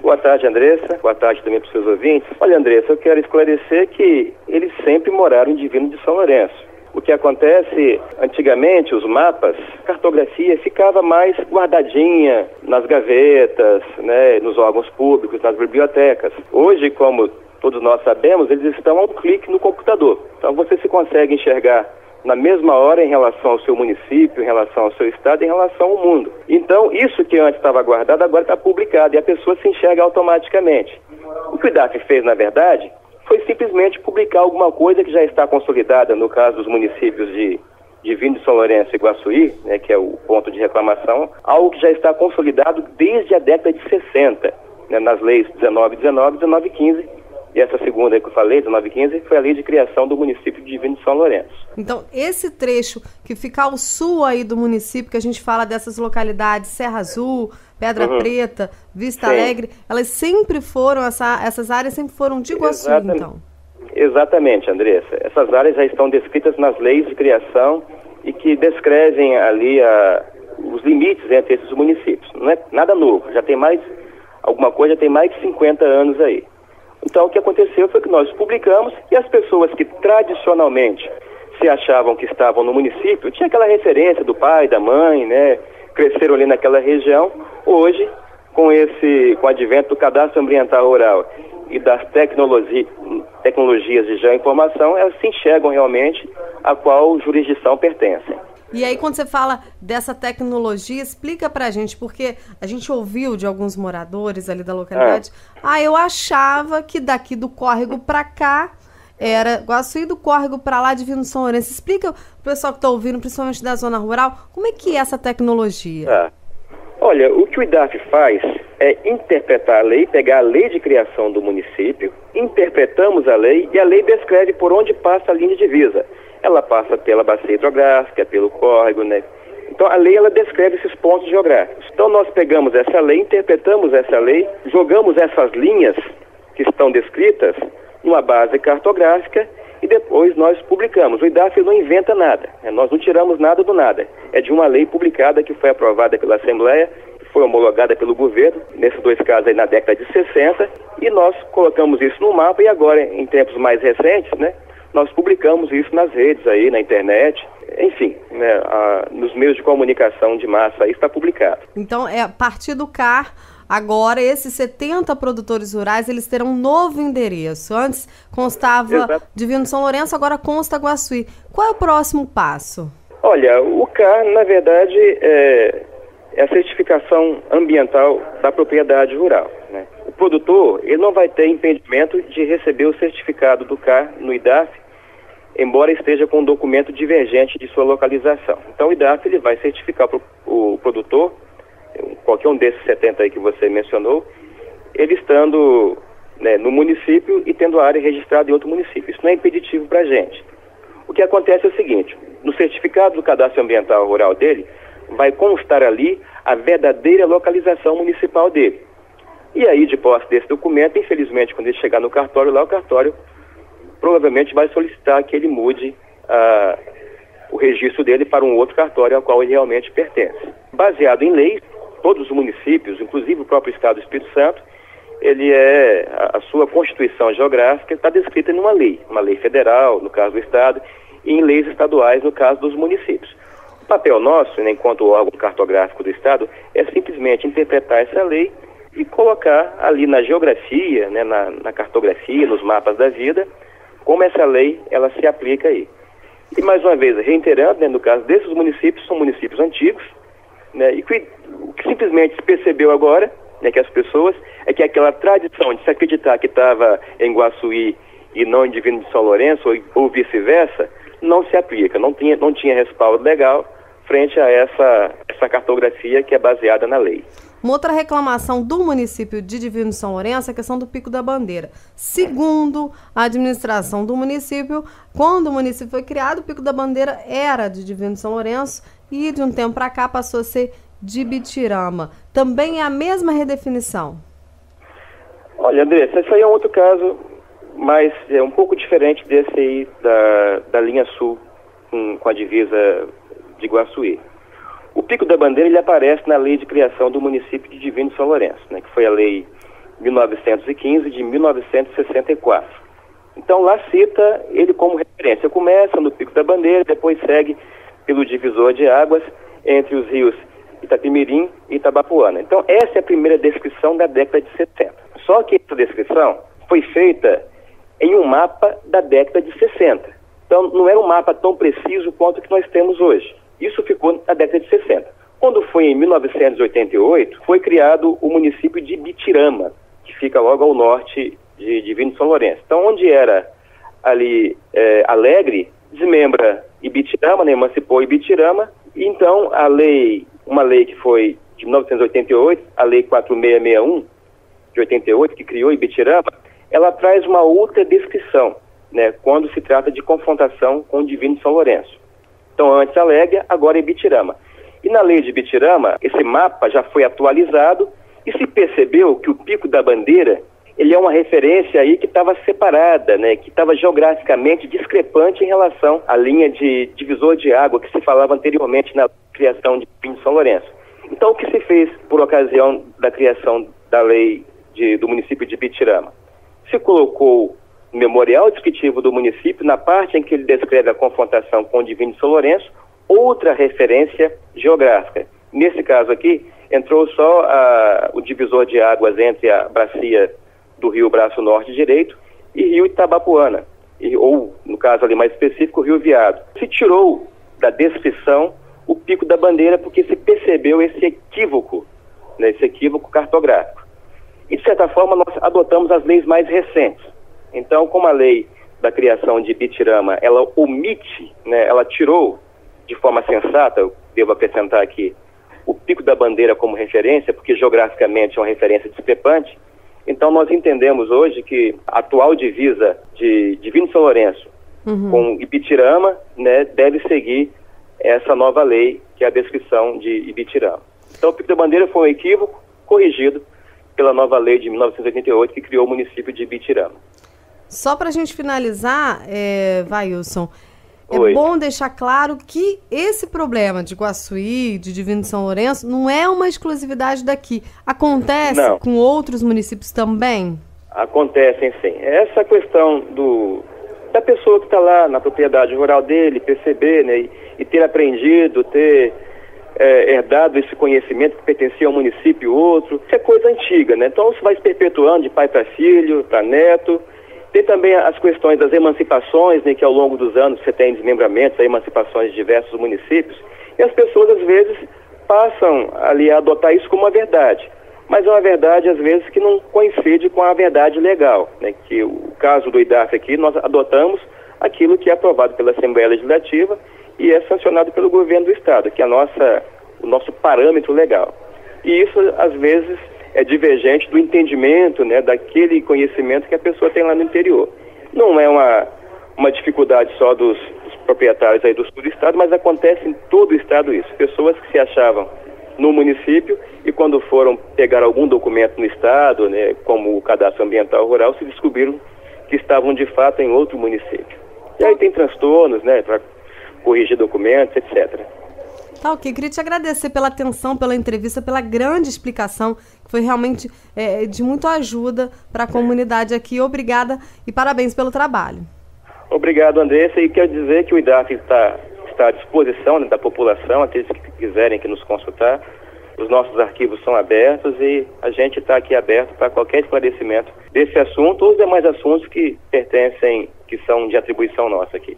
Boa tarde, Andressa. Boa tarde também para os seus ouvintes. Olha, Andressa, eu quero esclarecer que eles sempre moraram em Divino de São Lourenço. O que acontece, antigamente, os mapas, cartografia ficava mais guardadinha nas gavetas, né, nos órgãos públicos, nas bibliotecas. Hoje, como todos nós sabemos, eles estão a um clique no computador. Então você se consegue enxergar na mesma hora em relação ao seu município, em relação ao seu estado, em relação ao mundo. Então, isso que antes estava guardado, agora está publicado e a pessoa se enxerga automaticamente. O que o IDAF fez, na verdade, foi simplesmente publicar alguma coisa que já está consolidada, no caso dos municípios de Divino de São Lourenço e Guaçuí, né, que é o ponto de reclamação, algo que já está consolidado desde a década de 60, né, nas leis 1919 e 1915, e essa segunda que eu falei, 1915, foi a lei de criação do município de Divino de São Lourenço. Então, esse trecho que fica ao sul aí do município, que a gente fala dessas localidades, Serra Azul, Pedra uhum. Preta, Vista Sim. Alegre, elas sempre foram, essa, essas áreas sempre foram de Iguaçu, Exatamente. então? Exatamente, Andressa. Essas áreas já estão descritas nas leis de criação e que descrevem ali a, os limites entre esses municípios. Não é nada novo, já tem mais, alguma coisa tem mais de 50 anos aí. Então, o que aconteceu foi que nós publicamos e as pessoas que tradicionalmente se achavam que estavam no município, tinha aquela referência do pai, da mãe, né? Cresceram ali naquela região. Hoje, com esse, com o advento do cadastro ambiental rural e das tecnologia, tecnologias de geoinformação, elas se enxergam realmente a qual jurisdição pertencem. E aí, quando você fala dessa tecnologia, explica pra gente, porque a gente ouviu de alguns moradores ali da localidade, ah, ah eu achava que daqui do córrego pra cá era Guaçuí do córrego para lá de Vino São Lourenço. Explica pro pessoal que está ouvindo, principalmente da zona rural, como é que é essa tecnologia? Ah. Olha, o que o IDAF faz é interpretar a lei, pegar a lei de criação do município, interpretamos a lei e a lei descreve por onde passa a linha de divisa ela passa pela bacia hidrográfica, pelo córrego, né? Então a lei ela descreve esses pontos geográficos. Então nós pegamos essa lei, interpretamos essa lei, jogamos essas linhas que estão descritas numa base cartográfica e depois nós publicamos. O IDAF não inventa nada, né? nós não tiramos nada do nada. É de uma lei publicada que foi aprovada pela Assembleia, foi homologada pelo governo, nesses dois casos aí na década de 60, e nós colocamos isso no mapa e agora, em tempos mais recentes, né, nós publicamos isso nas redes aí, na internet, enfim, né, a, nos meios de comunicação de massa aí está publicado. Então, é a partir do CAR, agora esses 70 produtores rurais, eles terão um novo endereço. Antes constava Exato. Divino São Lourenço, agora consta Guaçuí. Qual é o próximo passo? Olha, o CAR, na verdade, é, é a certificação ambiental da propriedade rural. Né? O produtor, ele não vai ter impedimento de receber o certificado do CAR no IDAF embora esteja com um documento divergente de sua localização. Então o IDAF ele vai certificar para o produtor, qualquer um desses 70 aí que você mencionou, ele estando né, no município e tendo a área registrada em outro município. Isso não é impeditivo para a gente. O que acontece é o seguinte, no certificado do cadastro ambiental rural dele, vai constar ali a verdadeira localização municipal dele. E aí, de posse desse documento, infelizmente, quando ele chegar no cartório lá, o cartório provavelmente vai solicitar que ele mude uh, o registro dele para um outro cartório ao qual ele realmente pertence. Baseado em leis, todos os municípios, inclusive o próprio Estado do Espírito Santo, ele é a, a sua constituição geográfica está descrita em uma lei, uma lei federal, no caso do Estado, e em leis estaduais, no caso dos municípios. O papel nosso, né, enquanto órgão cartográfico do Estado, é simplesmente interpretar essa lei e colocar ali na geografia, né, na, na cartografia, nos mapas da vida, como essa lei ela se aplica aí. E mais uma vez, reiterando, né, no caso desses municípios, são municípios antigos, né, e que, o que simplesmente se percebeu agora, né, que as pessoas, é que aquela tradição de se acreditar que estava em Guaçuí e não em Divino de São Lourenço, ou, ou vice-versa, não se aplica, não tinha, não tinha respaldo legal frente a essa, essa cartografia que é baseada na lei. Uma outra reclamação do município de Divino São Lourenço é a questão do Pico da Bandeira. Segundo a administração do município, quando o município foi criado, o Pico da Bandeira era de Divino São Lourenço e de um tempo para cá passou a ser de Bitirama. Também é a mesma redefinição? Olha, Andressa, esse aí é um outro caso, mas é um pouco diferente desse aí da, da linha sul com, com a divisa de Guaçuí. O Pico da Bandeira ele aparece na lei de criação do município de Divino São Lourenço, né, que foi a lei 1915 de 1964. Então lá cita ele como referência. Começa no Pico da Bandeira, depois segue pelo divisor de águas entre os rios Itapimirim e Itabapuana. Então essa é a primeira descrição da década de 70. Só que essa descrição foi feita em um mapa da década de 60. Então não era um mapa tão preciso quanto o que nós temos hoje. Isso ficou na década de 60. Quando foi em 1988, foi criado o município de Bitirama, que fica logo ao norte de Divino São Lourenço. Então, onde era ali é, Alegre, desmembra Ibitirama, né, emancipou Ibitirama, então a lei, uma lei que foi de 1988, a lei 4661 de 88, que criou Ibitirama, ela traz uma outra descrição, né, quando se trata de confrontação com o Divino São Lourenço. Então, antes Alegre, agora Ibitirama. E na lei de Ibitirama, esse mapa já foi atualizado e se percebeu que o Pico da Bandeira ele é uma referência aí que estava separada, né, que estava geograficamente discrepante em relação à linha de divisor de água que se falava anteriormente na criação de Pinho São Lourenço. Então, o que se fez por ocasião da criação da lei de, do município de Bitirama? Se colocou memorial descritivo do município, na parte em que ele descreve a confrontação com o Divino São Lourenço, outra referência geográfica. Nesse caso aqui, entrou só a, o divisor de águas entre a bacia do Rio Braço Norte Direito e Rio Itabapuana, e, ou, no caso ali mais específico, Rio Viado. Se tirou da descrição o Pico da Bandeira porque se percebeu esse equívoco, né, esse equívoco cartográfico. E, de certa forma, nós adotamos as leis mais recentes. Então, como a lei da criação de Bitirama, ela omite, né, ela tirou de forma sensata, eu devo acrescentar aqui, o Pico da Bandeira como referência, porque geograficamente é uma referência discrepante, então nós entendemos hoje que a atual divisa de Divino São Lourenço uhum. com Ibitirama né, deve seguir essa nova lei, que é a descrição de Ibitirama. Então o Pico da Bandeira foi um equívoco corrigido pela nova lei de 1988 que criou o município de Ibitirama. Só para a gente finalizar, é, vai, Wilson, é Oi. bom deixar claro que esse problema de Guaçuí, de Divino São Lourenço, não é uma exclusividade daqui. Acontece não. com outros municípios também? Acontecem sim. Essa questão do, da pessoa que está lá na propriedade rural dele, perceber né, e, e ter aprendido, ter é, herdado esse conhecimento que pertencia a um município ou outro, isso é coisa antiga, né? Então isso vai se perpetuando de pai para filho, para neto, tem também as questões das emancipações, né, que ao longo dos anos você tem desmembramentos, emancipações de diversos municípios, e as pessoas às vezes passam ali a adotar isso como uma verdade. Mas é uma verdade, às vezes, que não coincide com a verdade legal. Né, que o caso do IDAF aqui, nós adotamos aquilo que é aprovado pela Assembleia Legislativa e é sancionado pelo governo do Estado, que é a nossa, o nosso parâmetro legal. E isso, às vezes, é divergente do entendimento, né, daquele conhecimento que a pessoa tem lá no interior. Não é uma, uma dificuldade só dos, dos proprietários aí do sul do estado, mas acontece em todo o estado isso. Pessoas que se achavam no município e quando foram pegar algum documento no estado, né, como o cadastro ambiental rural, se descobriram que estavam de fato em outro município. E aí tem transtornos, né, para corrigir documentos, etc. Tá ok, queria te agradecer pela atenção, pela entrevista, pela grande explicação, que foi realmente é, de muita ajuda para a comunidade aqui. Obrigada e parabéns pelo trabalho. Obrigado, Andressa, e quero dizer que o IDAF está, está à disposição né, da população, aqueles que quiserem que nos consultar. Os nossos arquivos são abertos e a gente está aqui aberto para qualquer esclarecimento desse assunto ou os demais assuntos que pertencem, que são de atribuição nossa aqui.